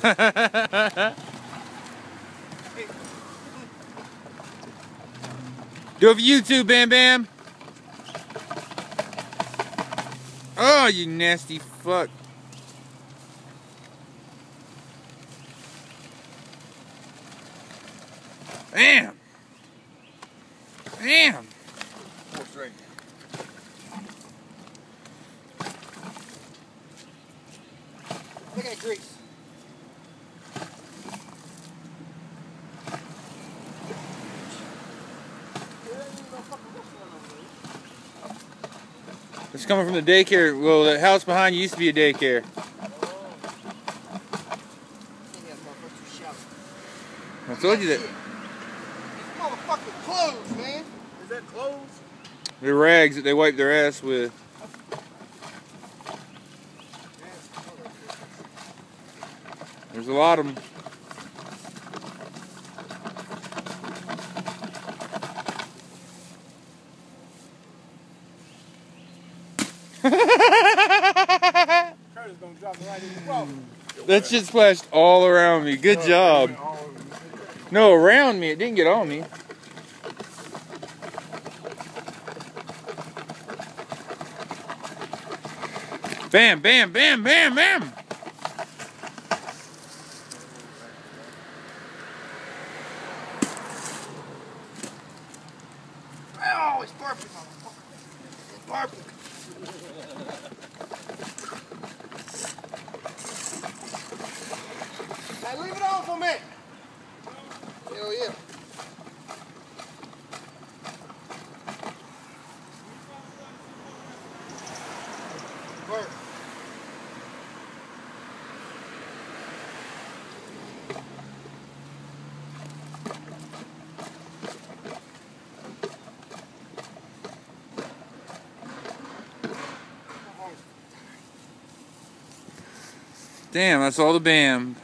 Do it for YouTube, Bam Bam. Oh, you nasty fuck. Bam. Bam. Look at that grease. It's coming from the daycare. Well, the house behind you used to be a daycare. I told you that. Motherfucking clothes, man. Is that clothes? They're rags that they wipe their ass with. There's a lot of them. That shit splashed all around me. Good job. No, around me. It didn't get on me. Bam, bam, bam, bam, bam. Oh, it's perfect, motherfucker. It's perfect. Now leave it on for me. Hell yeah. Damn, that's all the bam.